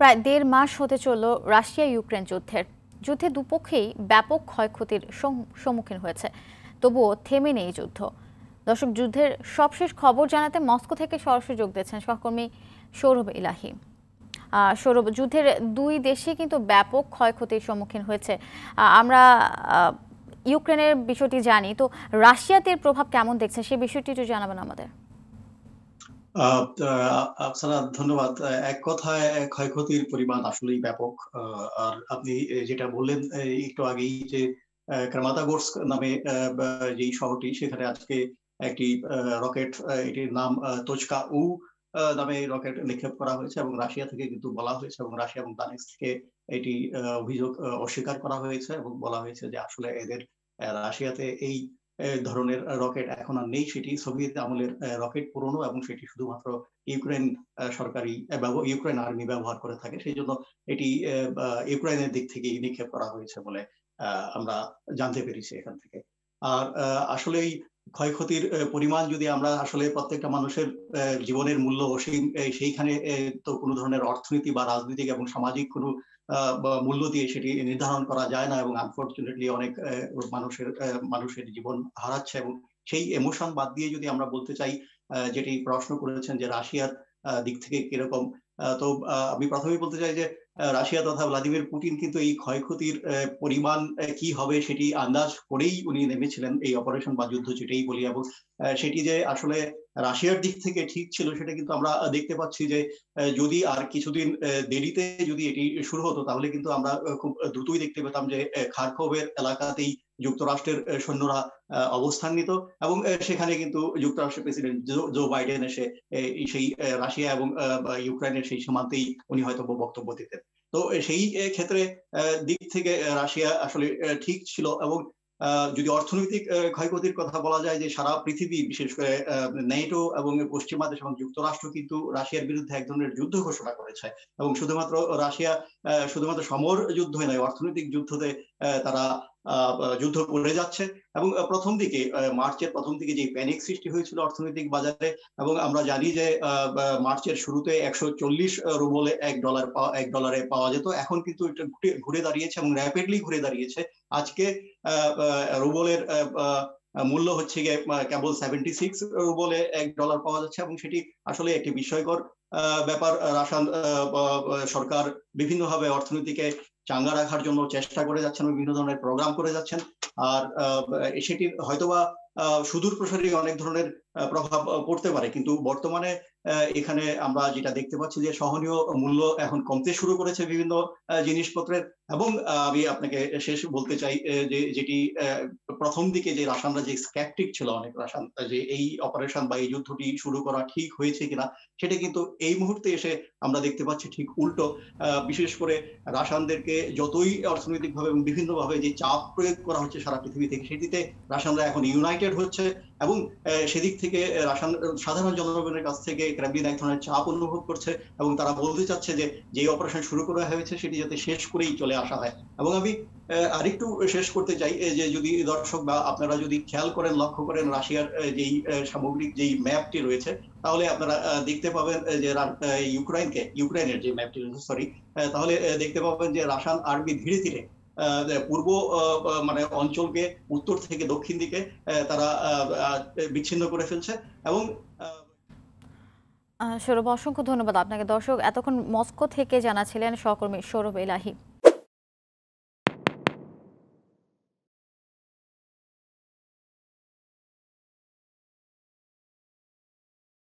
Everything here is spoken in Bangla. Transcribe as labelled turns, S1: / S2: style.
S1: প্রায় দেড় মাস হতে চলল রাশিয়া ইউক্রেন যুদ্ধের। যুদ্ধে দুপক্ষেই ব্যাপক ক্ষয়ক্ষতির সম্মুখীন হয়েছে। তবুও থেমে নেই যুদ্ধ। দর্শক, যুদ্ধের সবশেষ খবর জানাতে মস্কো থেকে সরাসরি যোগ দিয়েছেন সহকর্মী সৌরভ ইলাহি। সৌরভ, যুদ্ধের দুই দেশে কিন্তু ব্যাপক ক্ষয়ক্ষতির সম্মুখীন হয়েছে। আমরা ইউক্রেনের বিষয়টি জানি। তো রাশিয়াতে প্রভাব কেমন দেখছে সেই বিষয়টি একটু জানাবেন আমাদের।
S2: আহ, ধন্যবাদ। এক কথায় ক্ষয়ক্ষতির পরিমাণ আসলেই ব্যাপক। আর আপনি যেটা বললেন একটু আগেই যে ক্রামাতাগোর্স্ক নামে যেই শহরটি সেখানে আজকে একটি রকেট এটির নাম তোচকা উ নামে রকেট নিক্ষেপ করা হয়েছে এবং রাশিয়া থেকে কিন্তু বলা হয়েছে এবং রাশিয়া এবং দানেস্ক থেকে এটি অভিযোগ অস্বীকার করা হয়েছে এবং বলা হয়েছে যে আসলে এদের রাশিয়াতে এই ধরনের রকেট এখন আর নেই। সেটি সোভিয়েত আমলের রকেট পুরনো এবং সেটি শুধুমাত্র ইউক্রেন সরকারি ইউক্রেন আর্মি ব্যবহার করে থাকে। সেই জন্য এটি ইউক্রেনের দিক থেকেই নিক্ষেপ করা হয়েছে বলে আমরা জানতে পেরেছি এখান থেকে। আর আহ, আসলে ক্ষয়ক্ষতির পরিমাণ যদি আমরা আসলে প্রত্যেকটা মানুষের জীবনের মূল্য সেইখানে তো কোনো ধরনের অর্থনীতি বা রাজনৈতিক এবং সামাজিক কোনো মূল্য দিয়ে সেটি নির্ধারণ করা যায় না এবং আনফর্চুনেটলি অনেক মানুষের মানুষের জীবন হারাচ্ছে এবং সেই এমোশন বাদ দিয়ে যদি আমরা বলতে চাই যেটি প্রশ্ন করেছেন যে রাশিয়ার দিক থেকে কীরকম তো আমি প্রথমেই বলতে চাই যে রাশিয়া তথা ভ্লাদিমির পুতিন কিন্তু এই ক্ষয়ক্ষতির পরিমাণ কি হবে সেটি আন্দাজ করেই উনি নেমেছিলেন এই অপারেশন বা যুদ্ধ যেটাই বলি এবং সেটি যে আসলে রাশিয়ার দিক থেকে ঠিক ছিল সেটা কিন্তু আমরা দেখতে পাচ্ছি যে যদি আর কিছুদিন দেরিতে যদি এটি শুরু হতো তাহলে কিন্তু আমরা খুব দ্রুতই দেখতে পেতাম যে আহ, খার্কভের এলাকাতেই যুক্তরাষ্ট্রের সৈন্যরা অবস্থান নিত এবং সেখানে কিন্তু যুক্তরাষ্ট্রের প্রেসিডেন্ট জো- বাইডেন এসে সেই রাশিয়া এবং ইউক্রেনের সেই সীমান্তেই উনি হয়তো বক্তব্য দিতেন। তো সেই ক্ষেত্রে দিক থেকে রাশিয়া আসলে ঠিক ছিল এবং যদি অর্থনৈতিক ক্ষয়ক্ষতির কথা বলা যায় যে সারা পৃথিবী, বিশেষ করে নেটো এবং পশ্চিমা দেশ এবং যুক্তরাষ্ট্র কিন্তু রাশিয়ার বিরুদ্ধে এক ধরনের যুদ্ধ ঘোষণা করেছে। এবং শুধুমাত্র রাশিয়া শুধুমাত্র সমর যুদ্ধই নয়, অর্থনৈতিক যুদ্ধতে তারা যুদ্ধ করে যাচ্ছে। এবং প্রথম দিকে মার্চের প্রথম দিকে যে প্যানিক সৃষ্টি হয়েছিল অর্থনৈতিক বাজারে, এবং আমরা জানি যে মার্চের শুরুতে একশো চল্লিশ রুবলে এক ডলার এক ডলারে পাওয়া যেত। এখন কিন্তু এটা ঘুরে- দাঁড়িয়েছে এবং র্যাপিডলি ঘুরে দাঁড়িয়েছে। আজকে রুবলের মূল্য হচ্ছে গিয়ে কেবল সেভেন্টি সিক্স রুবলে এক ডলার পাওয়া যাচ্ছে, এবং সেটি আসলে একটি বিস্ময়কর ব্যাপার। রাশান সরকার বিভিন্নভাবে অর্থনীতিকে চাঙ্গা রাখার জন্য চেষ্টা করে যাচ্ছেন বিভিন্ন ধরনের প্রোগ্রাম করে যাচ্ছেন। আর সেটি হয়তোবা সুদূর প্রসারী অনেক ধরনের প্রভাব পড়তে পারে। কিন্তু বর্তমানে এখানে আমরা যেটা দেখতে পাচ্ছি যে সহনীয় মূল্য এখন কমতে শুরু করেছে বিভিন্ন জিনিসপত্রের। এবং আমি আপনাকে শেষ বলতে চাই যে, যেটি প্রথম দিকে যে রাশানরা যে স্ক্যাপটিক ছিল অনেক রাশান যে এই অপারেশন বা এই যুদ্ধটি শুরু করা ঠিক হয়েছে কিনা, সেটা কিন্তু এই মুহূর্তে এসে আমরা দেখতে পাচ্ছি ঠিক উল্টো। বিশেষ করে রাশানদেরকে যতই অর্থনৈতিকভাবে এবং বিভিন্নভাবে যে চাপ প্রয়োগ করা হচ্ছে সারা পৃথিবী থেকে, সেটিতে রাশানরা এখন ইউনাইটেড হচ্ছে এবং সেদিক থেকে সাধারণ জনগণের কাছ থেকে ক্রেমলিন এক ধরনের চাপ অনুভব করছে এবং তারা বলতে চাচ্ছে যে যে অপারেশন শুরু করা হয়েছে সেটি যাতে শেষ করেই চলে আসা হয়। এবং আমি আরেকটু শেষ করতে চাই যে যদি দর্শক বা আপনারা যদি খেয়াল করেন, লক্ষ্য করেন রাশিয়ার যেই সামগ্রিক যেই ম্যাপটি রয়েছে, তাহলে আপনারা দেখতে পাবেন যে ইউক্রেনকে ইউক্রেনের যে ম্যাপটি সরি তাহলে দেখতে পাবেন যে রাশিয়ান আর্মি ধীরে ধীরে পূর্ব মানে অঞ্চলকে, উত্তর থেকে দক্ষিণ দিকে তারা বিচ্ছিন্ন করে ফেলছে এবং
S1: সৌরভ, অসংখ্য ধন্যবাদ আপনাকে। দর্শক, এতক্ষণ মস্কো থেকে জানাছিলেন সহকর্মী সৌরভ এলাহি।